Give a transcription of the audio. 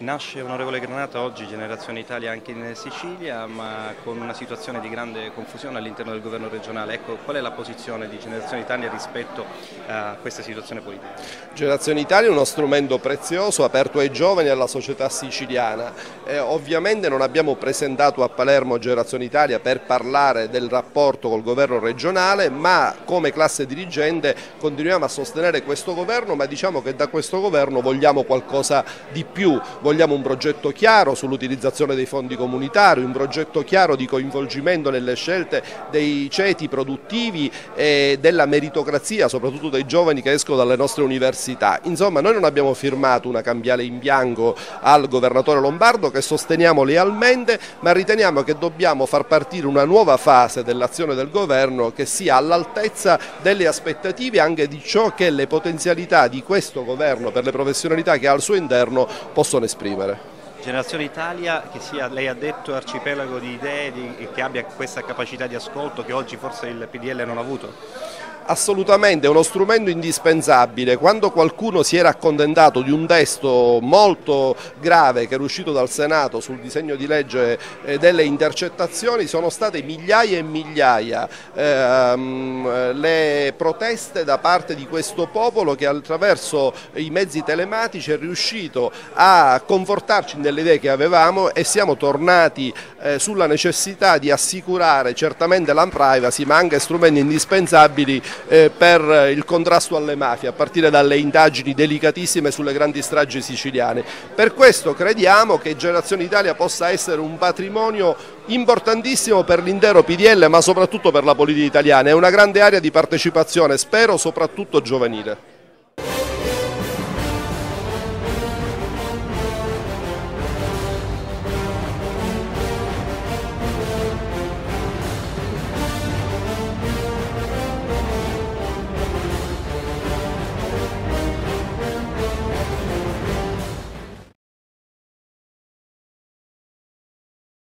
Nasce onorevole Granata oggi Generazione Italia anche in Sicilia, ma con una situazione di grande confusione all'interno del governo regionale. Ecco, qual è la posizione di Generazione Italia rispetto a questa situazione politica? Generazione Italia è uno strumento prezioso aperto ai giovani e alla società siciliana. Eh, ovviamente non abbiamo presentato a Palermo Generazione Italia per parlare del rapporto col governo regionale, ma come classe dirigente continuiamo a sostenere questo governo, ma diciamo che da questo governo vogliamo qualcosa di più vogliamo un progetto chiaro sull'utilizzazione dei fondi comunitari, un progetto chiaro di coinvolgimento nelle scelte dei ceti produttivi e della meritocrazia, soprattutto dei giovani che escono dalle nostre università. Insomma, noi non abbiamo firmato una cambiale in bianco al governatore Lombardo che sosteniamo lealmente, ma riteniamo che dobbiamo far partire una nuova fase dell'azione del governo che sia all'altezza delle aspettative anche di ciò che le potenzialità di questo governo per le professionalità che ha al suo interno possono esprimere esprimere. Generazione Italia, che sia, lei ha detto, arcipelago di idee, di, che abbia questa capacità di ascolto che oggi forse il PDL non ha avuto? Assolutamente, uno strumento indispensabile. Quando qualcuno si era accontentato di un testo molto grave che era uscito dal Senato sul disegno di legge eh, delle intercettazioni, sono state migliaia e migliaia ehm, le proteste da parte di questo popolo che attraverso i mezzi telematici è riuscito a confortarci nelle idee che avevamo e siamo tornati eh, sulla necessità di assicurare certamente la privacy ma anche strumenti indispensabili per il contrasto alle mafie, a partire dalle indagini delicatissime sulle grandi stragi siciliane. Per questo crediamo che Generazione Italia possa essere un patrimonio importantissimo per l'intero PDL ma soprattutto per la politica italiana, è una grande area di partecipazione, spero soprattutto giovanile.